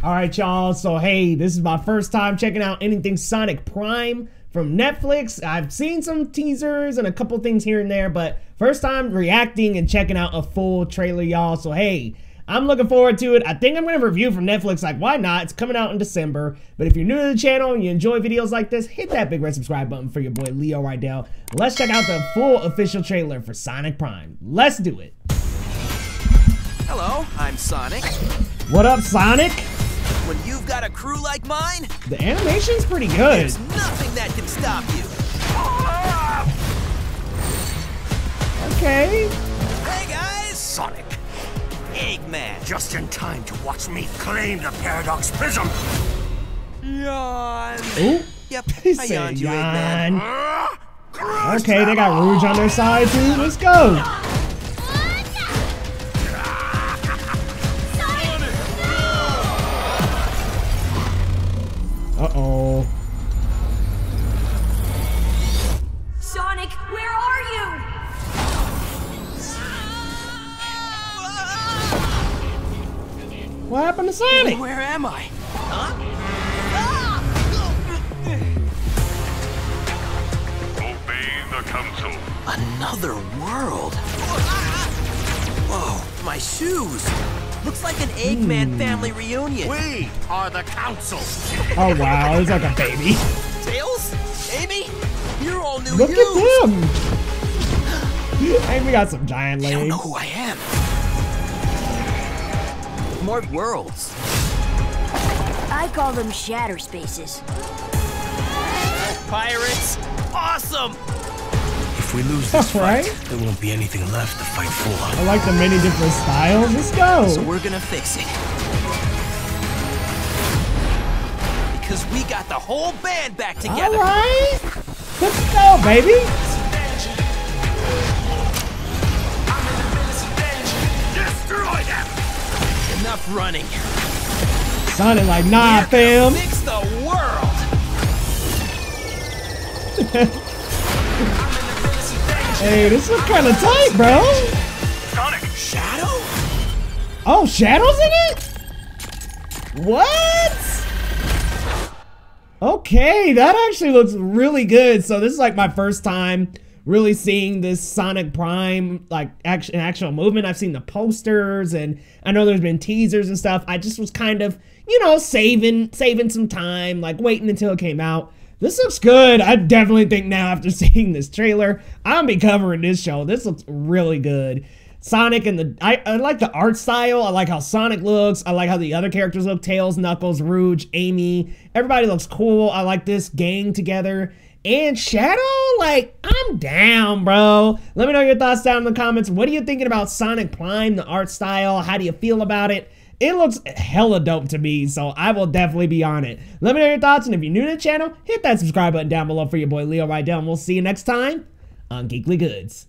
All right, y'all. So, hey, this is my first time checking out anything Sonic Prime from Netflix. I've seen some teasers and a couple things here and there, but first time reacting and checking out a full trailer, y'all. So, hey, I'm looking forward to it. I think I'm going to review from Netflix. Like, why not? It's coming out in December. But if you're new to the channel and you enjoy videos like this, hit that big red subscribe button for your boy Leo Rydell. Let's check out the full official trailer for Sonic Prime. Let's do it. Hello, I'm Sonic. What up, Sonic? When you've got a crew like mine, The animation's pretty good. there's nothing that can stop you. Okay. Hey guys, Sonic, Eggman. just in time to watch me claim the Paradox Prism. Yawn. Ooh. Yep, He I said yawned you, Eggman. yawn. Ah, Okay, they got Rouge on their side too. Let's go. What happened to Sonic? Where am I? Obey the council. Another world. Whoa, my shoes. Looks like an Eggman Hmm. family reunion. We are the Council. Oh wow, it's like a baby. Tails? Amy? You're all new Look yous. at him. Amy got some giant legs. I don't know who I am. More worlds. I call them shatter spaces. Pirates. Awesome. If we lose this Right? fight, there won't be anything left to fight for. I like the many different styles. Let's go. So we're gonna fix it. Because we got the whole band back together. right. Let's go, baby. Running. Sonic like, nah, fam. Fix the world. Hey, this looks kind of tight, bro. Sonic, Shadow? Oh, Shadow's in it? What? Okay, that actually looks really good. So this is like my first time really seeing this Sonic Prime like action actual movement. I've seen the posters and I know there's been teasers and stuff. I just was kind of, you know, saving saving some time, like waiting until it came out. This looks good. I definitely think now after seeing this trailer, I'm be covering this show. This looks really good. Sonic and the I, I like the art style. I like how Sonic looks. I like how the other characters look. Tails, Knuckles, Rouge, Amy. Everybody looks cool. I like this gang together. And Shadow, like, I'm down, bro. Let me know your thoughts down in the comments. What are you thinking about Sonic Prime, the art style? How do you feel about it? It looks hella dope to me, so I will definitely be on it. Let me know your thoughts, and if you're new to the channel, hit that subscribe button down below for your boy Leo Rydell, and we'll see you next time on Geekly Goods.